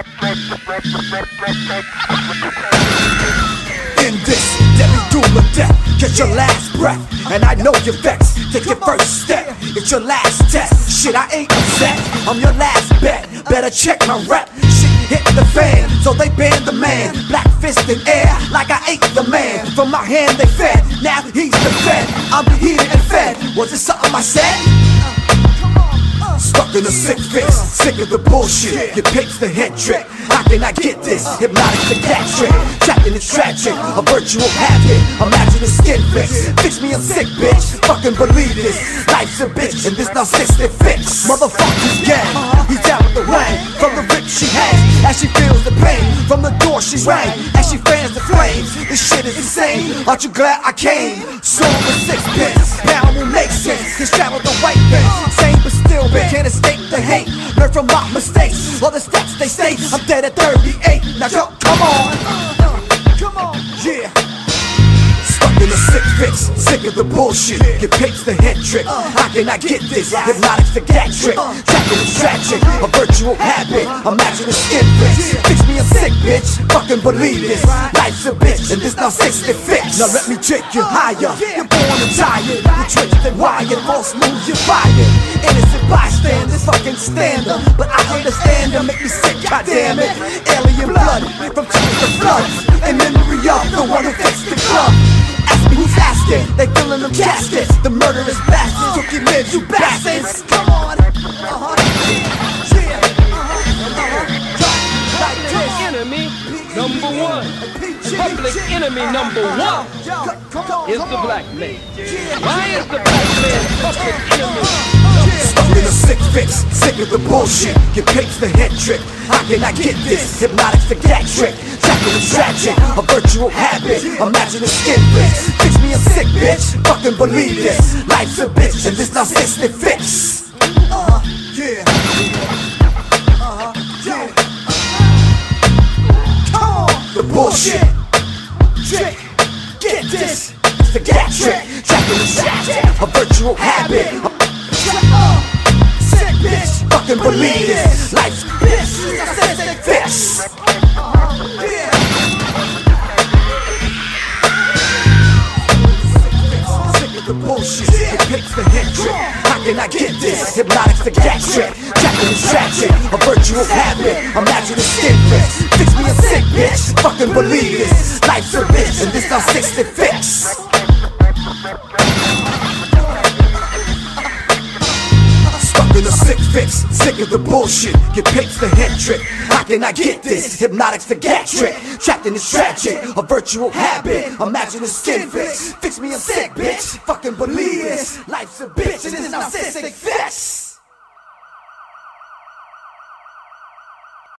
In this deadly duel of death, get your last breath. And I know you're vexed. Take your first step. It's your last test. Shit, I ain't upset. I'm your last bet. Better check my rep. Shit hit the fan, so they banned the man. Black fist in air, like I ate the man. From my hand they fed. Now he's the fed. I'm heated and fed. Was it something I said? Stuck in a sick fix, sick of the bullshit. Your picks the head trick. How can I get this? Hypnotic the cat trick. Trapped in a tragic, a virtual habit. Imagine a skin fix. Fix me a sick bitch. Fucking believe this. Life's a bitch, and this narcissistic fix. Motherfuckers gang. He's down with the rain. From the rip she hangs. As she feels the pain. From the door she rang. As she fans the flames. This shit is insane. Aren't you glad I came? Sold six pence. Now it will make sense. Cause travel the white fence. Same but still big. From my mistakes. All the steps they say. I'm dead at 38. Now yo, come on. Sick of the bullshit. Get pics the head trick. How can I get this? Hypnotics the cat trick. Tracking is tragic, a virtual habit. Imagine a skin fix. Fix me a sick bitch. Fucking believe this. Life's a bitch, and this now 60 fix. Now let me take you higher. You're born and tired. You're twitched and wired. False moves, you're fired. Innocent bystanders, fucking stander. But I understand them, make me sick, goddamn it. Alien blood from to floods. In memory of the one caskets. The murderous bastards took your lives, you bastards. Come on. Uh-huh. Yeah. Uh-huh. Uh-huh. Like this. enemy number one. Public enemy number one is the black man. Why is the black man public enemy? Stuck in a sick fix, sick of the bullshit. Your pics the head trick. How can I get this? Hypnotics the cat trick. Is tragic, a virtual habit. Imagine a skin fix. Fix me a sick bitch. Fucking believe this. Life's a bitch, and this narcissistic fix. Uh, yeah. Uh-huh, yeah. On. The bullshit. Trick. Get this. It's the cat trick. Tracking a virtual habit. Uh, Sick bitch, fucking believe this. Life's bitch, narcissistic fix. The bullshit, it picks the trick. How can I get this? Hypnotics the cat trick. Tragic, a virtual habit. Imagine a skin fix. Fix me a sick bitch, fucking believe this. Life's a bitch, and this narcissistic fix. In a sick fix, sick of the bullshit. Get pics the head trick. How can I get this? Hypnotics the gat trick. Trapped in this tragic, a virtual habit. Imagine a skin fix. Fix me a sick bitch. Fucking believe this. Life's a bitch, and it's narcissistic fix.